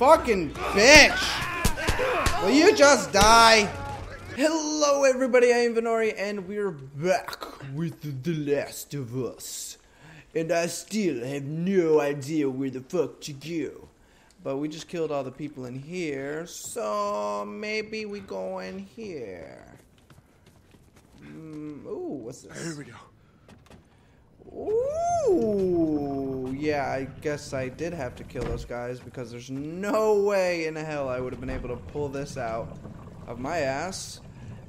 fucking bitch! Will you just die? Hello, everybody. I am Vennori, and we're back with The Last of Us. And I still have no idea where the fuck to go. But we just killed all the people in here, so maybe we go in here. Mm, ooh, what's this? Here we go. Ooh, yeah, I guess I did have to kill those guys because there's no way in hell I would have been able to pull this out of my ass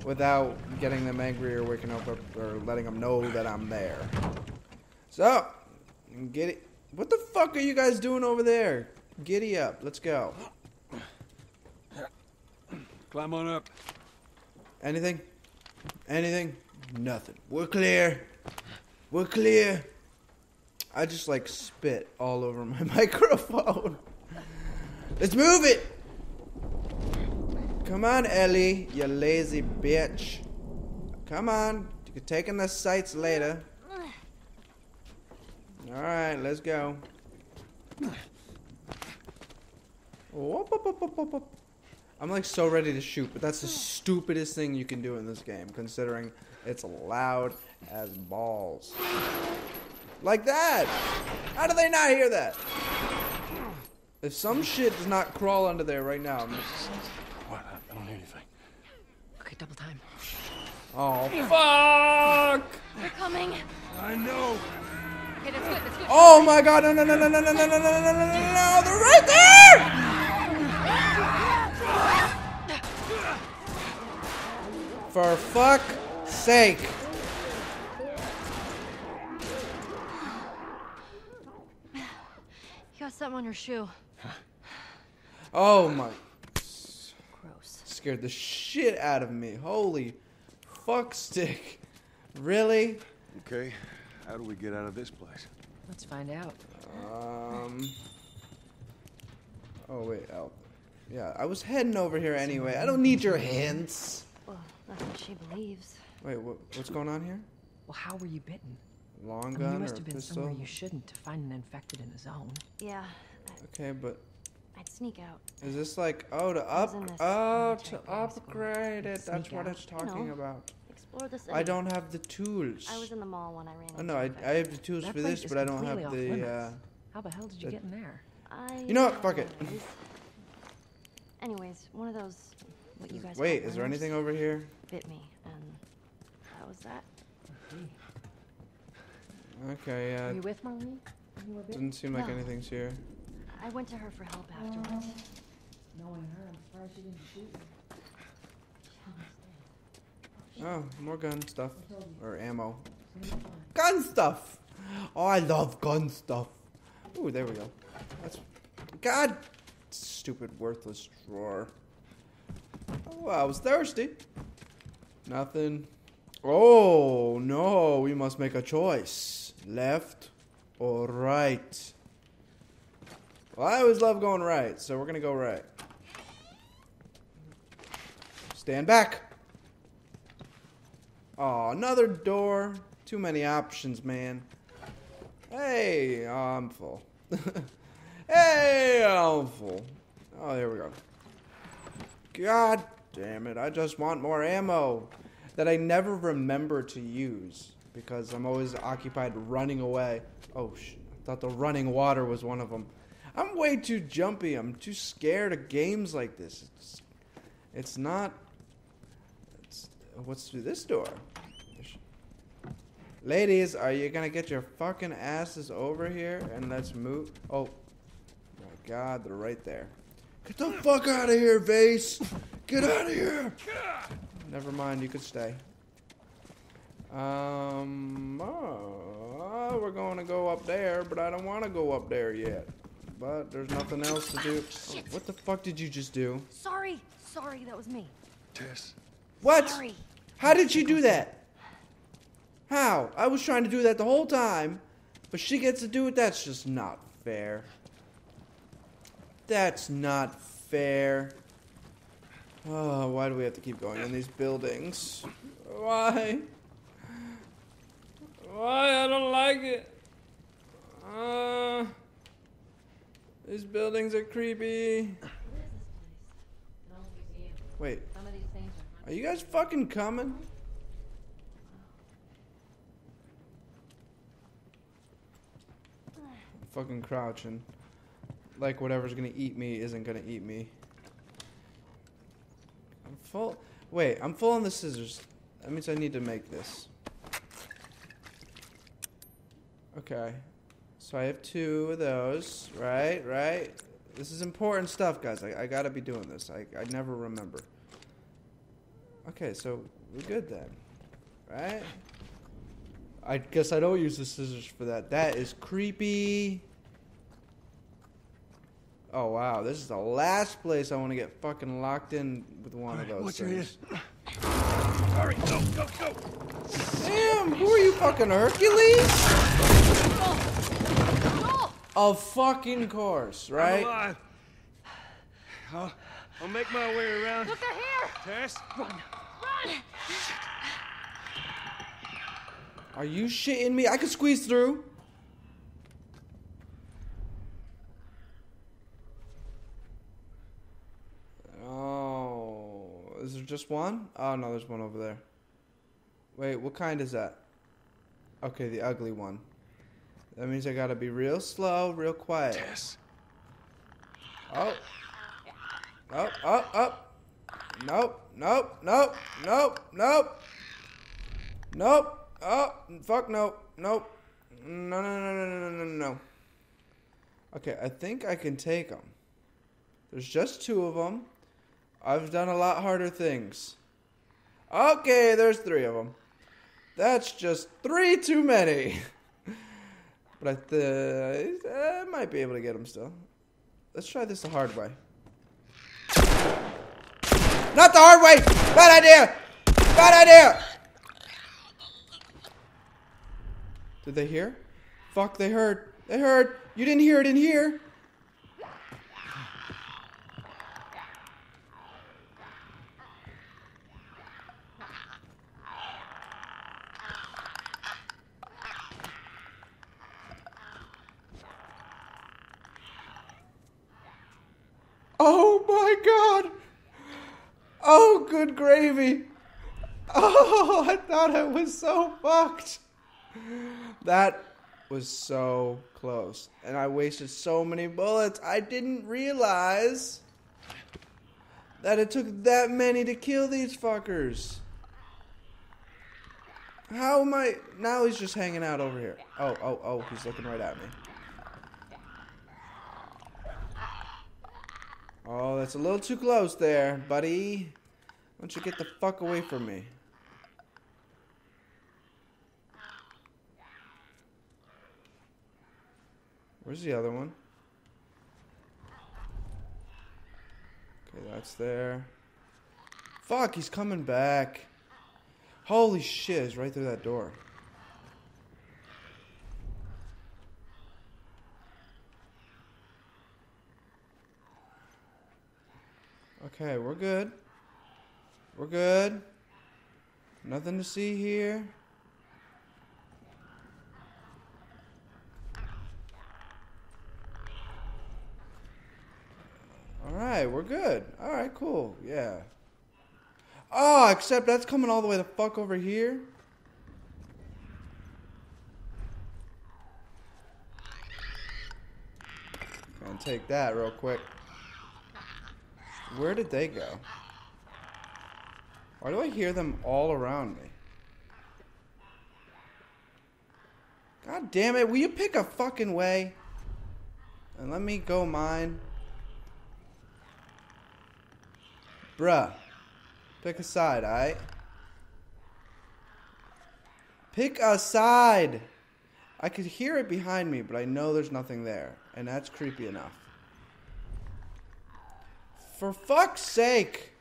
without getting them angry or waking up or letting them know that I'm there. So, get it. What the fuck are you guys doing over there? Giddy up. Let's go. Climb on up. Anything? Anything? Nothing. We're clear. We're clear. I just like spit all over my microphone. Let's move it. Come on, Ellie, you lazy bitch. Come on. You can take in the sights later. Alright, let's go. I'm like so ready to shoot, but that's the stupidest thing you can do in this game, considering it's loud as balls. Like that! How do they not hear that? If some shit does not crawl under there right now, I'm just... What? I don't hear anything. Okay, double time. Oh, fuck! They're coming. I know. Okay, that's good. That's good. Oh my god, no, no, no, no, no, no, no, no, no, no, no, no, no, they're right there! For fuck sake. You got something on your shoe. Oh my. Gross. Scared the shit out of me. Holy fuck stick. Really? Okay. How do we get out of this place? Let's find out. Um. Oh, wait. Oh. Yeah, I was heading over here anyway. I don't need your hints. Well, that's what she believes. Wait, what, what's going on here? Well, how were you bitten? Long I mean, gun you must a have been pistol? somewhere you shouldn't to find an infected in a zone. Yeah, Okay, but I'd sneak out. is this like oh to up oh to upgrade it? That's what out. it's talking No. about. Explore the city. I don't have the tools. I was in the mall when I ran. Oh no, I, infected. I have the tools That for this, but I don't have the. off Uh. How the hell did you the- get in there? I You know what? Fuck it. Anyways, one of those. What you guys. wait, is there anything over here? Bit me, and that was that. Okay, Were yeah. you with Marlene? You Didn't seem like No. anything's here. I went to her for help afterwards. Knowing her, I'm surprised she didn't shoot you. Oh, more gun stuff or ammo. Gun stuff. Oh, I love gun stuff. Ooh, there we go. That's God. Stupid worthless drawer. Oh, I was thirsty. Nothing. Oh no, we must make a choice. Left or right. Well, I always love going right, so we're gonna go right. Stand back. Oh, another door. Too many options, man. Hey, oh, I'm full. hey, I'm full. Oh, there we go. God damn it. I just want more ammo that I never remember to use because I'm always occupied running away. Oh, sh- I thought the running water was one of them. I'm way too jumpy. I'm too scared of games like this. It's, it's not. It's, what's through this door? Ladies, are you gonna get your fucking asses over here and let's move? Oh, my God, they're right there. Get the fuck out of here, Vase! Get out of here! Never mind, you could stay. Um, oh, we're gonna go up there, but I don't want to go up there yet. But there's nothing else to do. Oh, what the fuck did you just do? Sorry, sorry, that was me. Tess. What? Sorry. How did she do that? How? I was trying to do that the whole time, but she gets to do it. That's just not fair. That's not fair. Oh, why do we have to keep going in these buildings? Why? Why? I don't like it. Uh, These buildings are creepy. Wait, are you guys fucking coming? I'm fucking crouching. Like whatever's gonna eat me isn't gonna eat me. I'm full. Wait, I'm full on the scissors. That means I need to make this. Okay. So I have two of those, right? Right? This is important stuff, guys. I, I gotta be doing this. I, I never remember. Okay, so we're good then. Right? I guess I don't use the scissors for that. That is creepy. Oh wow, this is the last place I want to get fucking locked in with one of those your things. Hurry, go, go, go. Damn, who are you fucking Hercules? Joel! Of fucking course, I'm right? alive. I'll, I'll make my way around. Look, they're here! Tess, Run! run! Are you shitting me? I could squeeze through. Oh, is there just one? Oh no, there's one over there. Wait, what kind is that? Okay, the ugly one. That means I gotta be real slow, real quiet. Tess. Oh. Oh, oh, oh. Nope, nope, nope, nope, nope. Nope. Oh, fuck nope, nope. No, no, no, no, no, no, no, no. Okay, I think I can take them. There's just two of them. I've done a lot harder things. Okay, there's three of them. That's just three too many. but I, th- I might be able to get them still. Let's try this the hard way. Not the hard way! Bad idea! Bad idea! Did they hear? Fuck, they heard. They heard. You didn't hear it in here. Oh my god! Oh, good gravy! Oh, I thought I was so fucked. That was so close. And I wasted so many bullets. I didn't realize that it took that many to kill these fuckers. How am I? Now he's just hanging out over here. Oh, oh, oh, he's looking right at me. Oh, that's a little too close there, buddy. Why don't you get the fuck away from me? Where's the other one? Okay, that's there. Fuck, he's coming back. Holy shit, he's right through that door. Okay, we're good. We're good. Nothing to see here. All right, we're good. All right, cool. Yeah. Oh, except that's coming all the way the fuck over here. Gonna take that real quick. Where did they go? Why do I hear them all around me? God damn it, will you pick a fucking way? And let me go mine. Bruh. Pick a side, alright? Pick a side! I could hear it behind me, but I know there's nothing there. And that's creepy enough. For fuck's sake!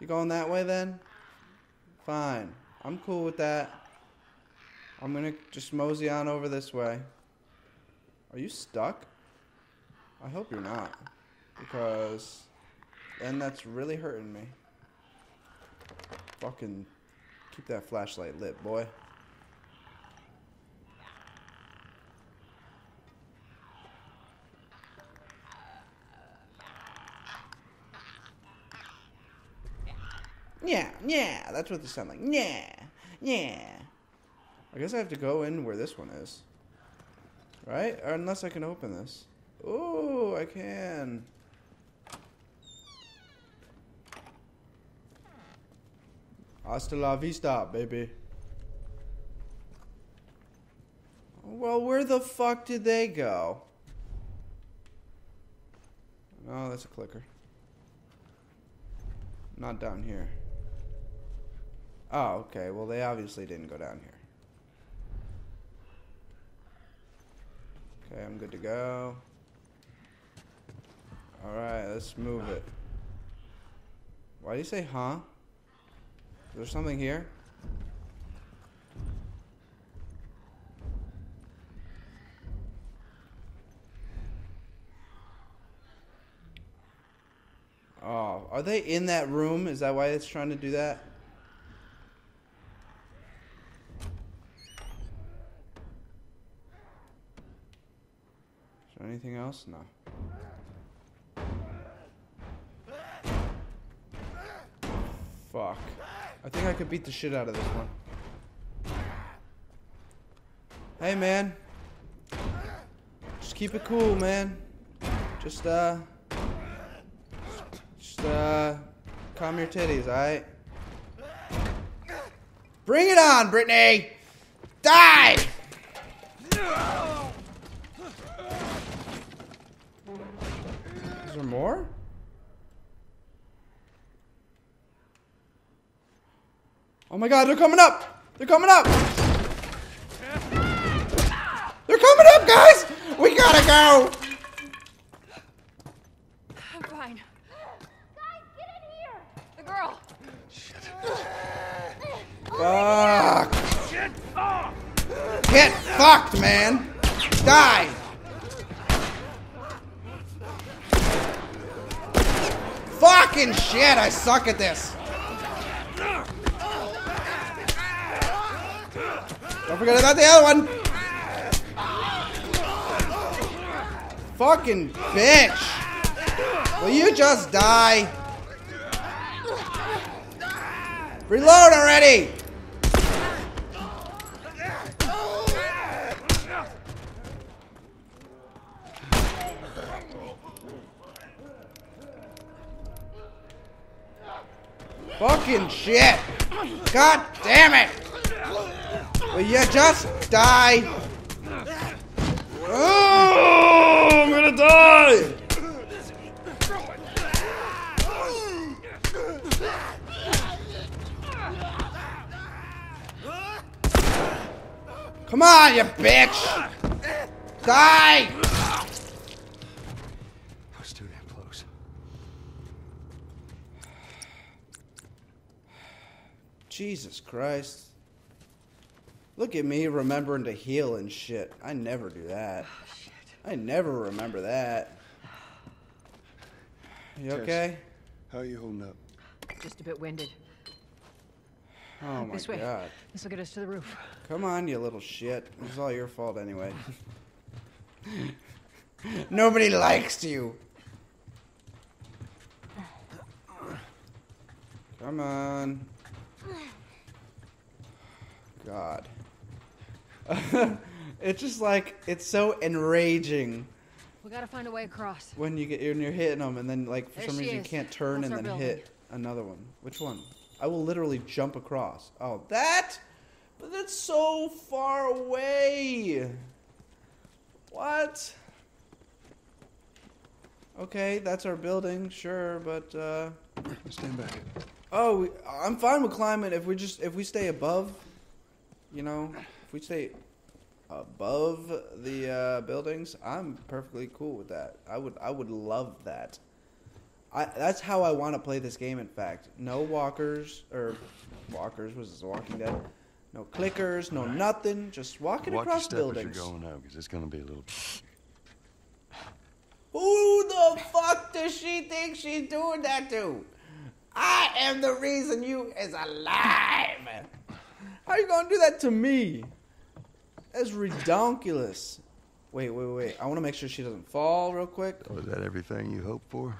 You going that way then? Fine. I'm cool with that. I'm gonna just mosey on over this way. Are you stuck? I hope you're not. Because then that's really hurting me. Fucking keep that flashlight lit, boy. Yeah, yeah. That's what they sound like. Yeah, yeah. I guess I have to go in where this one is. Right? Or unless I can open this. Oh, I can. Hasta la vista, baby. Well, where the fuck did they go? Oh, that's a clicker. Not down here. Oh, okay. Well, they obviously didn't go down here. Okay, I'm good to go. Alright, let's move it. Why do you say huh? Is there something here? Oh, are they in that room? Is that why it's trying to do that? There anything else? No. Fuck. I think I could beat the shit out of this one. Hey, man. Just keep it cool, man. Just, uh. Just, uh. Calm your titties, alright? Bring it on, Brittany! Die! More? Oh my god, they're coming up! They're coming up! They're coming up, guys! We gotta go! I'm fine. Guys, get in here! The girl! Fuck! Get fucked, man! Die! Fucking shit, I suck at this! Don't forget about the other one! Fucking bitch! Will you just die? Reload already! Fucking shit! God damn it! Will you just die? Oh, I'm gonna die! Come on, you bitch! Die! I was too damn close. Jesus Christ. Look at me remembering to heal and shit. I never do that. Oh, I never remember that. You Tess. okay? How are you holding up? Just a bit winded. Oh my This way. god. This will get us to the roof. Come on, you little shit. It's all your fault anyway. Nobody likes you. Come on. God. it's just like it's so enraging We gotta find a way across. when you get when you're hitting them and then like for There some she reason you can't turn That's and then building. hit another one. Which one? I will literally jump across. Oh, that? But that's so far away. What? Okay, that's our building, sure, but uh Stand back. oh, we, I'm fine with climbing if we just if we stay above, you know, if we stay above the uh, buildings, I'm perfectly cool with that. I would I would love that. I that's how I want to play this game. In fact, no walkers or walkers was this Walking Dead. No clickers, no nothing. Just walking Watch your across step buildings. as you're going out, because it's gonna be a little. Who the fuck does she think she's doing that to? I am the reason you is alive. How are you gonna do that to me? That's redonkulous. Wait, wait, wait. I want to make sure she doesn't fall real quick. Oh, is that everything you hoped for?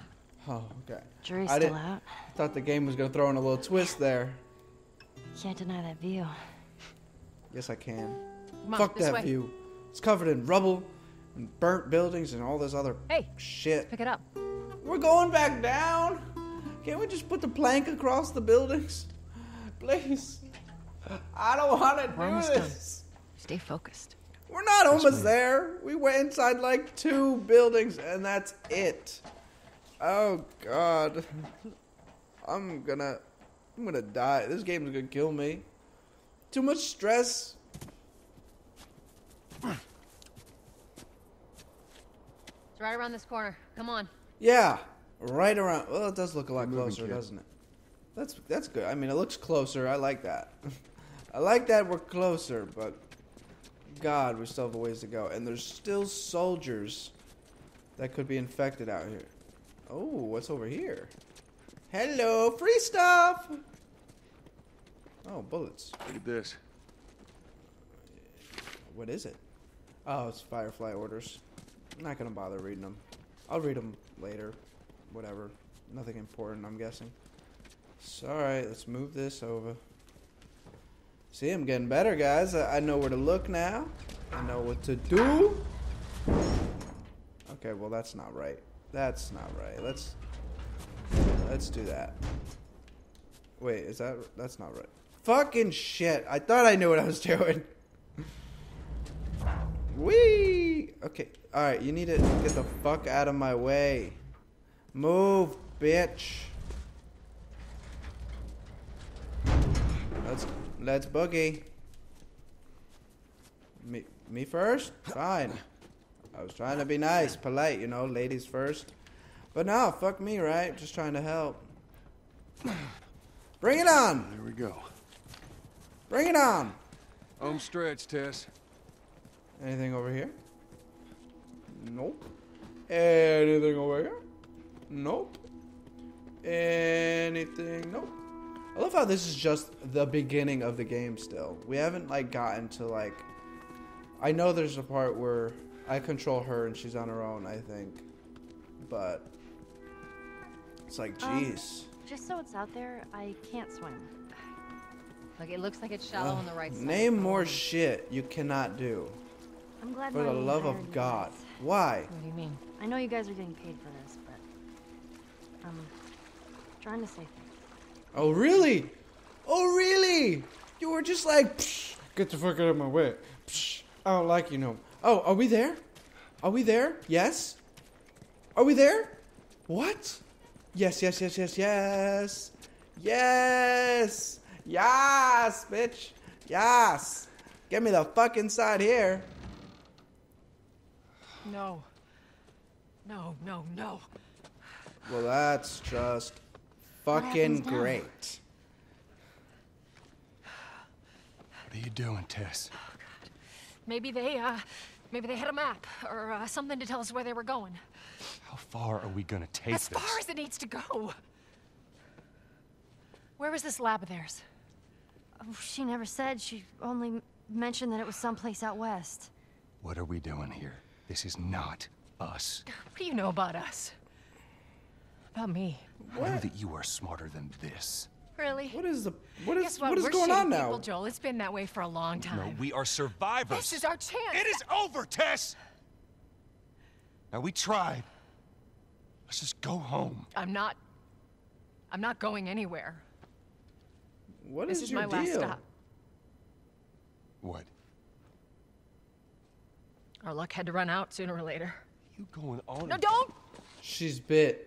Oh, okay. Jury's I still didn't- out. Thought the game was gonna throw in a little twist there. Can't deny that view. Yes, I can. On, Fuck that way. view. It's covered in rubble and burnt buildings and all this other Hey, shit. pick it up. We're going back down. Can't we just put the plank across the buildings? Please. I don't want to We're do almost done. this. Stay focused. We're not almost there. We went inside like two buildings and that's it. Oh god. I'm gonna I'm gonna die. This game's gonna kill me. Too much stress. It's right around this corner. Come on. Yeah, right around. Well, it does look a lot closer, doesn't it? That's that's good. I mean, it looks closer. I like that. I like that we're closer, but God, we still have a ways to go, and there's still soldiers that could be infected out here. Oh, what's over here? Hello, free stuff. Oh, bullets. Look at this. What is it? Oh, it's Firefly orders. I'm not gonna bother reading them. I'll read them later. Whatever. Nothing important, I'm guessing. So, alright, let's move this over. See, I'm getting better, guys. I, I know where to look now. I know what to do. Okay, well, that's not right. That's not right. Let's let's do that. Wait, is that that's not right? Fucking shit! I thought I knew what I was doing. Wee. Okay. All right. You need to get the fuck out of my way. Move, bitch. Let's boogie. Me me first? Fine. I was trying to be nice, polite, you know, ladies first. But no, fuck me, right? Just trying to help. Bring it on. There we go. Bring it on. Home stretch, Tess. Anything over here? Nope. Anything over here? Nope. Anything? Nope. I love how this is just the beginning of the game still. We haven't like gotten to like I know there's a part where I control her and she's on her own, I think. But it's like Um, jeez. Just so it's out there, I can't swim. Look, it looks like it's shallow Ugh. on the right side. Name more shit you cannot do. I'm glad For the love of God. guys. Why? What do you mean? I know you guys are getting paid for this, but I'm trying to say things. Oh, really? Oh, really? You were just like, Psh, get the fuck out of my way. Psh, I don't like you no. Oh, are we there? Are we there? Yes? Are we there? What? Yes, yes, yes, yes, yes. Yes. Yes, bitch. Yes. Get me the fuck inside here. No. No, no, no. Well, that's just fucking great. What are you doing, Tess? Oh, God. Maybe they, uh, maybe they had a map or uh, something to tell us where they were going. How far are we gonna take As this? far as it needs to go. Where was this lab of theirs? Oh, she never said. She only mentioned that it was someplace out west. What are we doing here? This is not us. What do you know about us? About me? I know that you are smarter than this. Really? What is the what is Guess what? what is We're going shitty on now? People, Joel. It's been that way for a long time. No, we are survivors. This is our chance. It is over, Tess! Now, we tried. Let's just go home. I'm not. I'm not going anywhere. What This is is your my deal? last stop. What? Our luck had to run out sooner or later. You going on? No, don't! She's bit.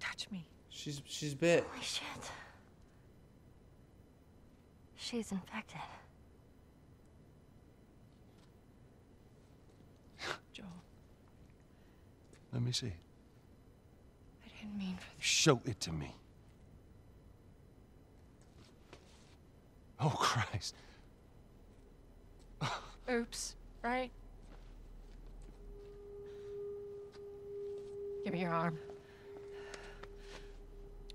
Don't touch me. She's she's bit. Holy shit. She's infected. Joel, Let me see. I didn't mean for this. Show it to me. Oh, Christ. Oops, right? Give me your arm.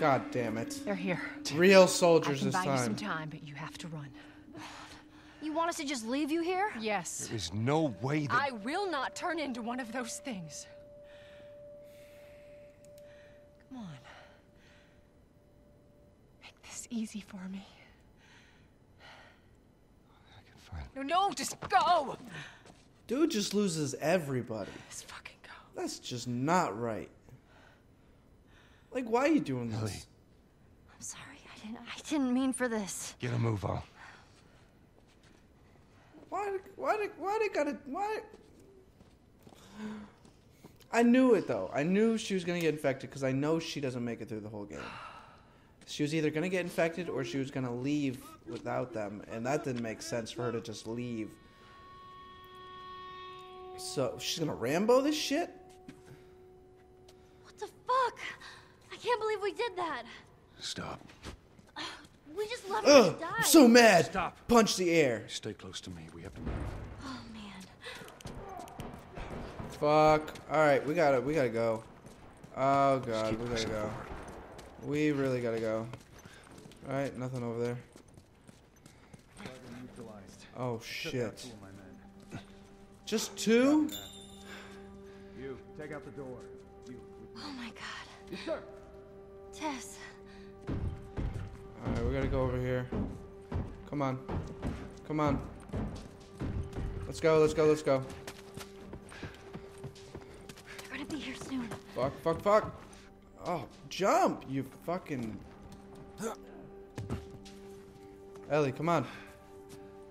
God damn it. They're here. Real soldiers I soldiers can this buy you some time. time, but you have to run. You want us to just leave you here? Yes. There's no way that. I will not turn into one of those things. Come on. Make this easy for me. I can find. No, no, just go! Dude just loses everybody. Just fucking go. That's just not right. Like, why are you doing Ellie. this? I'm sorry. I didn't I didn't mean for this. Get a move on. Why? Why? Did, why they gotta? Why? I knew it though. I knew she was gonna get infected because I know she doesn't make it through the whole game. She was either gonna get infected or she was gonna leave without them, and that didn't make sense for her to just leave. So she's gonna Rambo this shit. What the fuck? I can't believe we did that. Stop. We just left her Ugh! to die. I'm so mad. Stop. Punch the air. Stay close to me. We have to move. Oh man. Fuck. All right, we gotta. We gotta go. Oh god, we gotta go. forward. We really gotta go. All right, nothing over there. Oh shit. Just two? You, take out the door. You. Oh my god. Yes, sir. Tess. All right, we gotta go over here. Come on. Come on. Let's go. Let's go. Let's go. They're gonna be here soon. Fuck. Fuck. Fuck. Oh, jump! You fucking. Ellie, come on.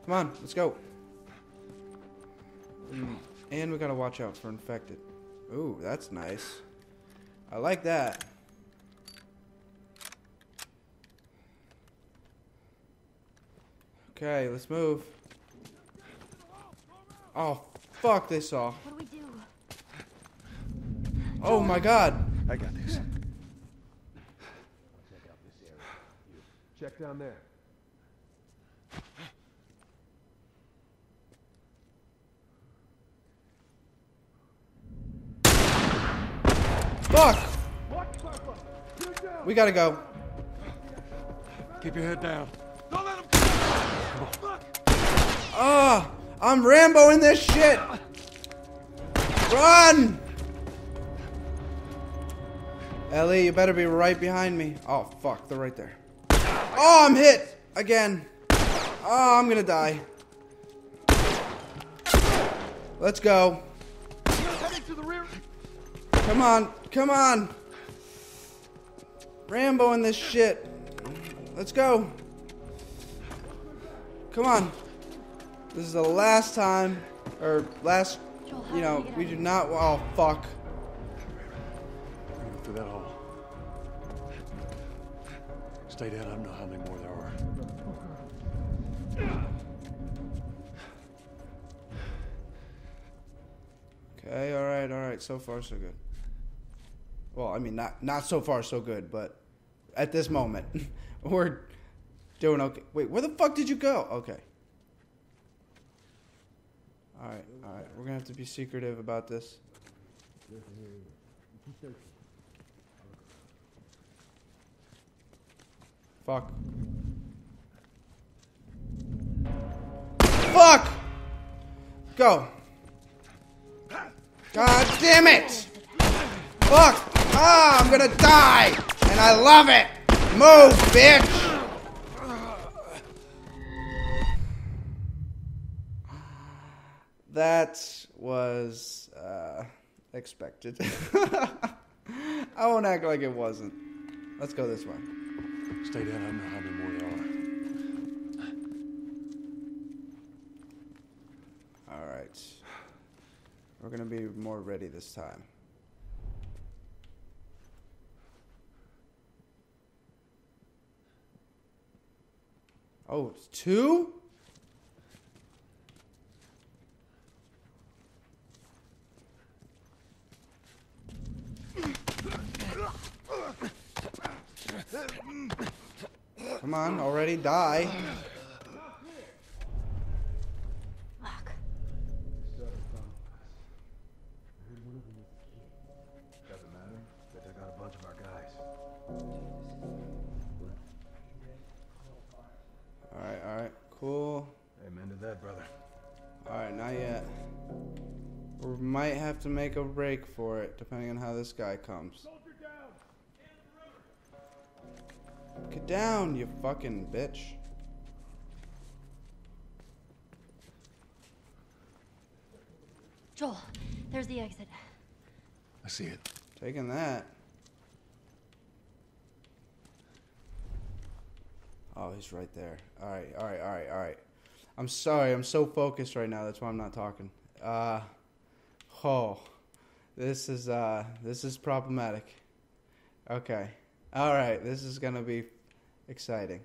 Come on. Let's go. Mm, And we gotta watch out for infected. Ooh, that's nice. I like that. Okay, let's move. Oh, fuck, they saw. What do we do? Oh my god. I got this. Check down there. Fuck! We gotta go. Keep your head down. Ah! I'm Rambo in this shit! Run! Ellie, you better be right behind me. Oh, fuck, they're right there. Oh, I'm hit! Again. Oh, I'm gonna die. Let's go. Come on, come on. Rambo in this shit. Let's go. Come on. This is the last time, or last, you know, we do not, oh, fuck. Him through that hole. Stay down. I don't know how many more there are. Okay, all right, all right. So far, so good. Well, I mean, not not so far, so good, but at this moment, we're doing okay. Wait, where the fuck did you go? Okay. All right, all right. We're gonna have to be secretive about this. Fuck. Fuck! Go. God damn it! Fuck! Ah, I'm gonna die! And I love it! Move, bitch! That was uh, expected. I won't act like it wasn't. Let's go this way. Stay down. I don't know how many more there are. All right. We're gonna be more ready this time. Oh, it's two? Come on, already die. Fuck. Doesn't matter. They took out a bunch of our guys. Alright, alright, cool. Amen to that, brother. Alright, not yet. We might have to make a break for it, depending on how this guy comes. Get down, you fucking bitch. Joel, there's the exit. I see it. Taking that. Oh, he's right there. Alright, alright, alright, alright. I'm sorry, I'm so focused right now, that's why I'm not talking. Uh oh. This is uh this is problematic. Okay. Alright, this is gonna be exciting.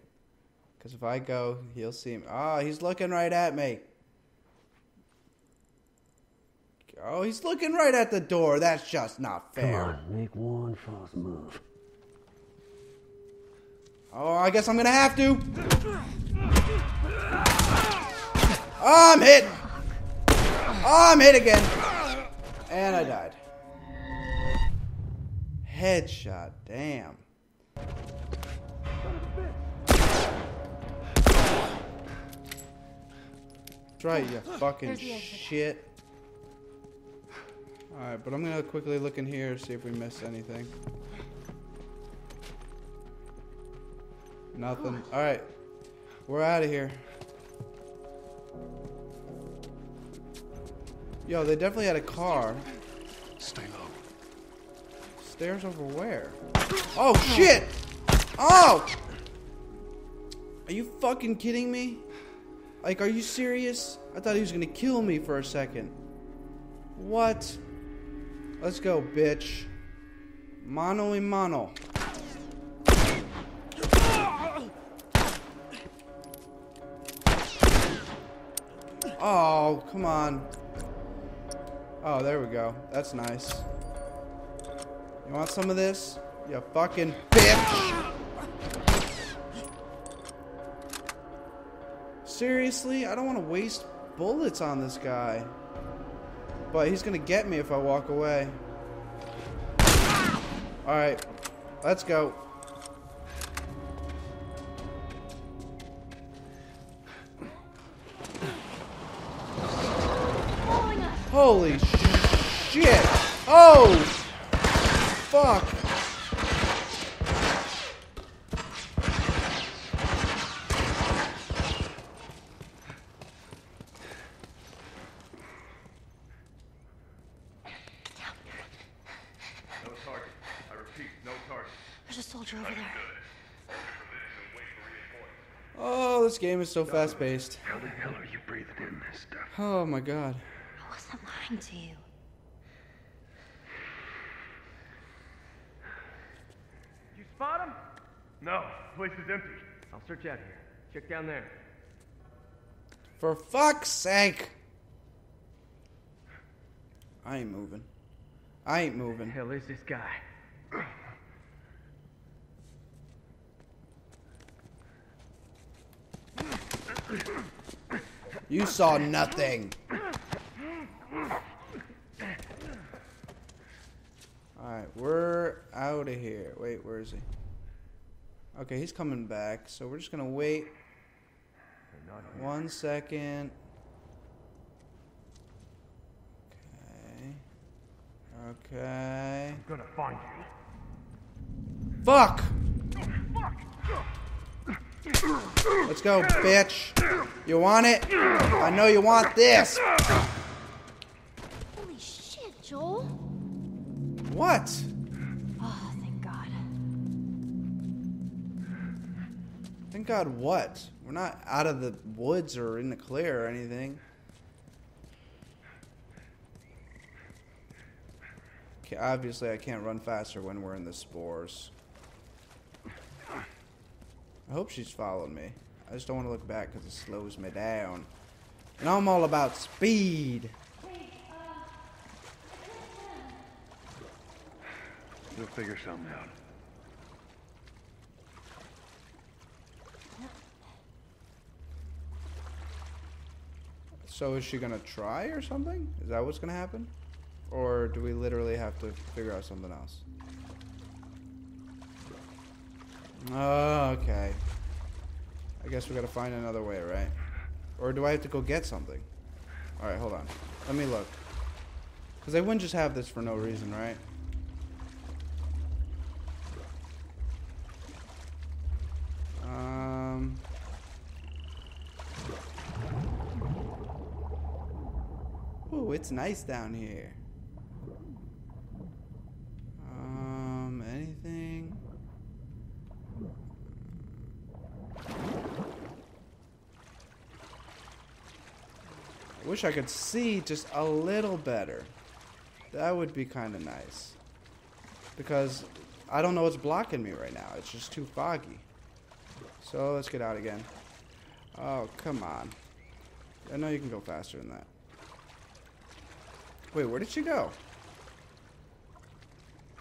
Cause if I go, he'll see me. Oh, he's looking right at me. Oh, he's looking right at the door. That's just not fair. Come on, make one false move. Oh, I guess I'm gonna have to. Oh, I'm hit. Oh, I'm hit again. And I died. Headshot. Damn. That's right, you fucking There's the exit. shit. Alright, but I'm gonna quickly look in here, see if we missed anything. Nothing. Alright. We're out of here. Yo, they definitely had a car. Stay low. Stairs over where? Oh, shit! Oh! Are you fucking kidding me? Like, are you serious? I thought he was gonna kill me for a second. What? Let's go, bitch. Mano y mano. Oh, come on. Oh, there we go. That's nice. You want some of this? You fucking bitch! Seriously? I don't want to waste bullets on this guy. But he's gonna get me if I walk away. Alright. Let's go. Holy shit! Oh! Fuck! No target. I repeat, no target. There's a soldier over there. Oh, this game is so fast paced. How the hell are you breathing in this stuff? Oh my god. I wasn't lying to you. You spot him? No, the place is empty. I'll search out here. Check down there. For fuck's sake! I ain't moving. I ain't moving. The hell is this guy? You saw nothing. Alright, we're out of here. Wait, where is he? Okay, he's coming back, so we're just gonna wait one second. Okay. Okay. I'm gonna find you. Fuck! Oh, Let's go, bitch. You want it? I know you want this. Holy shit, Joel. What? Oh, thank God. Thank God what? We're not out of the woods or in the clear or anything. Okay, obviously I can't run faster when we're in the spores. I hope she's following me. I just don't want to look back because it slows me down. And I'm all about speed. You'll figure something out. So is she gonna try or something? Is that what's gonna happen? Or do we literally have to figure out something else? Oh, okay. I guess we gotta find another way, right? Or do I have to go get something? Alright, hold on. Let me look. Because they wouldn't just have this for no reason, right? Um... Ooh, it's nice down here. Um, anything? I wish I could see just a little better. That would be kind of nice. Because I don't know what's blocking me right now. It's just too foggy. So let's get out again. Oh, come on. I know you can go faster than that. Wait, where did she go?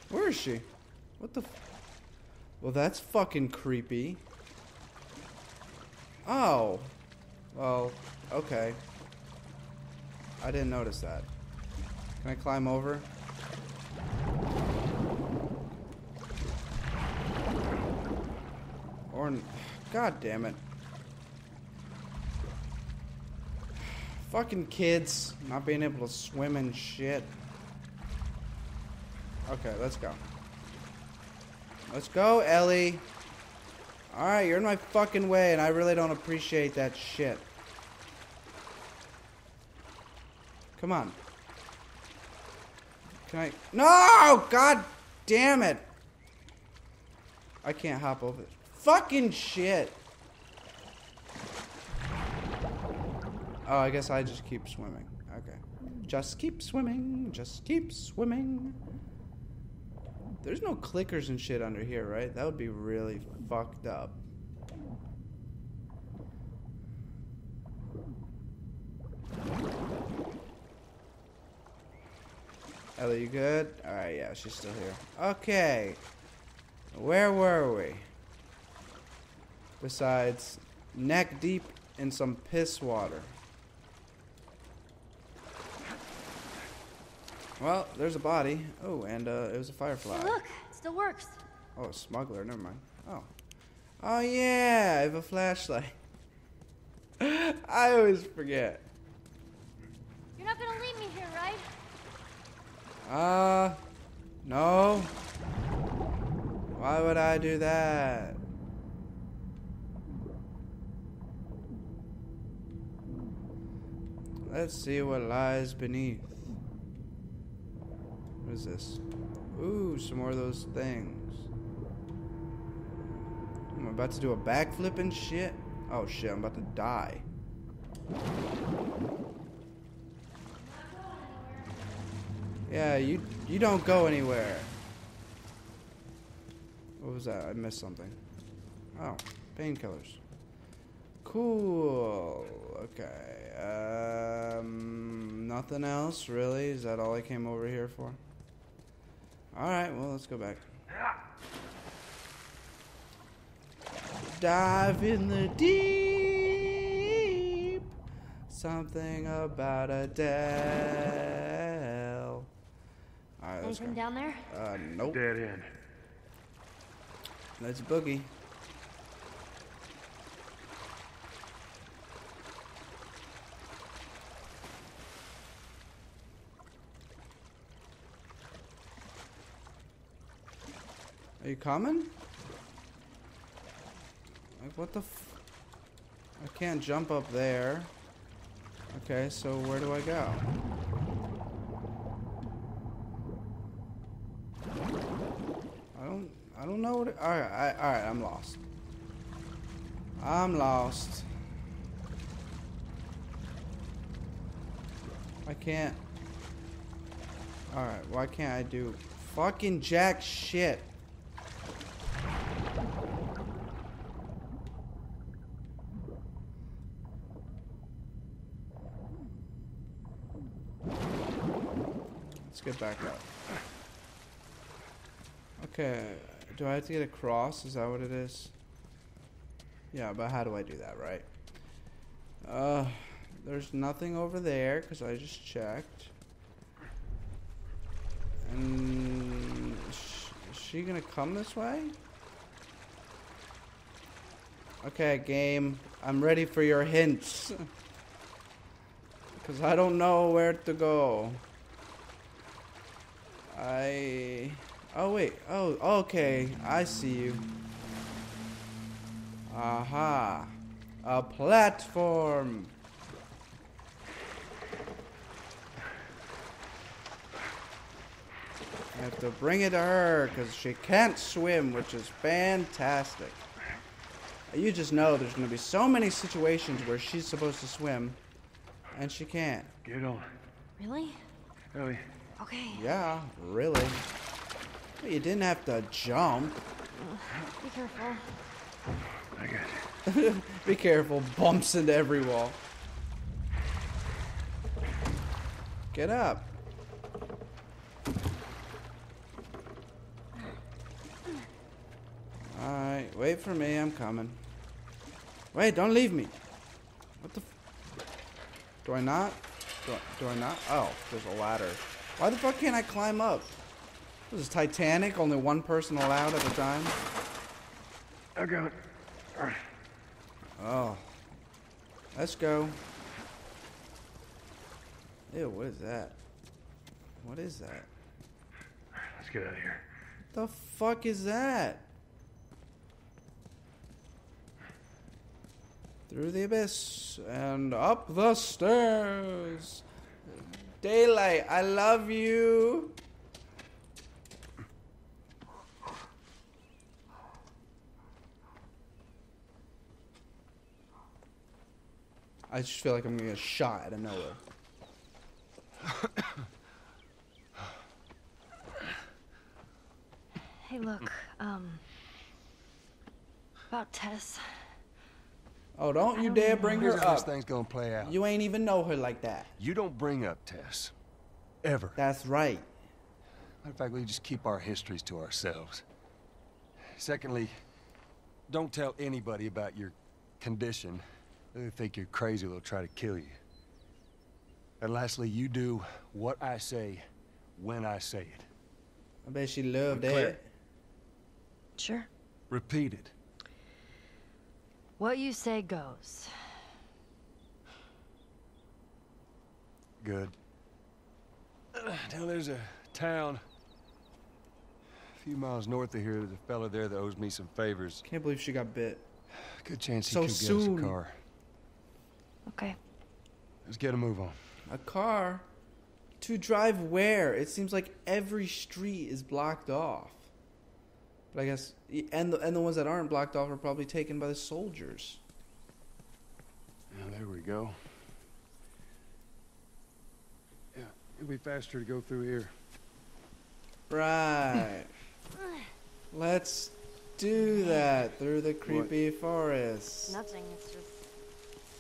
Where is she? What the Well, that's fucking creepy. Oh. Well, okay. I didn't notice that. Can I climb over? Or... God damn it. Fucking kids not being able to swim and shit. Okay, let's go. Let's go, Ellie. Alright, you're in my fucking way, and I really don't appreciate that shit. Come on. Can I? No! God damn it! I can't hop over. Fucking shit! Oh, I guess I just keep swimming. Okay. Just keep swimming. Just keep swimming. There's no clickers and shit under here, right? That would be really fucked up. Ellie, you good? Alright, yeah, she's still here. Okay. Where were we? Besides neck deep in some piss water. Well, there's a body. Oh, and uh, it was a firefly. Hey, look, it still works. Oh, a smuggler. Never mind. Oh. Oh, yeah. I have a flashlight. I always forget. You're not gonna leave me here, right? Uh, no. Why would I do that? Let's see what lies beneath. What is this? Ooh, some more of those things. I'm about to do a backflip and shit. Oh shit, I'm about to die. Yeah, you you don't go anywhere. What was that? I missed something. Oh, painkillers. Cool. Okay. Um, nothing else really. Is that all I came over here for? All right. Well, let's go back. Dive in the deep. Something about a Dell. All right, let's go. Down there? Uh, nope. Dead end. Let's boogie. Are you coming? Like, what the f- I can't jump up there. Okay, so where do I go? I don't I don't know what it, all right, all right, I'm lost. I'm lost. I can't. All right, why can't I do fucking jack shit? Let's get back up. Okay, do I have to get across? Is that what it is? Yeah, but how do I do that, right? Uh, there's nothing over there because I just checked. And is she gonna come this way? Okay, game. I'm ready for your hints. Because I don't know where to go. I. Oh, wait. Oh, okay. I see you. Aha. A platform. I have to bring it to her because she can't swim, which is fantastic. You just know there's going to be so many situations where she's supposed to swim and she can't. Get on. Really? Ellie, Okay. Yeah, really. But you didn't have to jump. Be careful. I got you. Be careful, bumps into every wall. Get up. Alright, wait for me, I'm coming. Wait, don't leave me. What the f- Do I not? Do I, do I not? Oh, there's a ladder. Why the fuck can't I climb up? This is Titanic, only one person allowed at a time? I got it. Oh. Let's go. Ew, what is that? What is that? Let's get out of here. The fuck is that? Through the abyss and up the stairs. Daylight, I love you. I just feel like I'm gonna get shot out of nowhere. Hey, look. Um. About Tess. Oh, don't you don't dare bring her how this thing's gonna play out. You ain't even know her like that. You don't bring up Tess. Ever. That's right. Matter of fact, we just keep our histories to ourselves. Secondly, don't tell anybody about your condition. They think you're crazy, they'll try to kill you. And lastly, you do what I say when I say it. I bet she loved that. it. Sure. Repeat it. What you say goes. Good. Now there's a town a few miles north of here. There's a fella there that owes me some favors. Can't believe she got bit. Good chance he So could get us a car. Okay. Let's get a move on. A car? To drive where? It seems like every street is blocked off. But I guess, and the, and the ones that aren't blocked off are probably taken by the soldiers. Now, there we go. Yeah, it'll be faster to go through here. Right. Let's do that through the creepy forest. Nothing. It's just.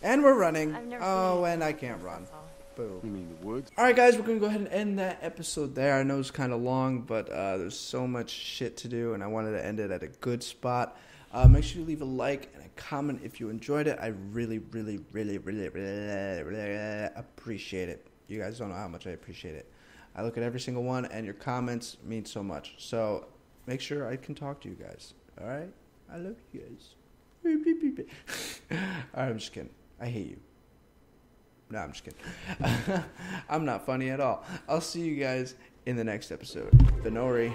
And we're running. Oh, and I can't run. this, that's all. Boo. You mean the woods? All right, guys, we're gonna go ahead and end that episode there. I know it's kind of long, but uh, there's so much shit to do, and I wanted to end it at a good spot. Uh, make sure you leave a like and a comment if you enjoyed it. I really, really, really, really, really, really appreciate it. You guys don't know how much I appreciate it. I look at every single one, and your comments mean so much. So make sure I can talk to you guys. All right, I love you guys. all right, I'm just kidding. I hate you. No, I'm just kidding. I'm not funny at all. I'll see you guys in the next episode. The.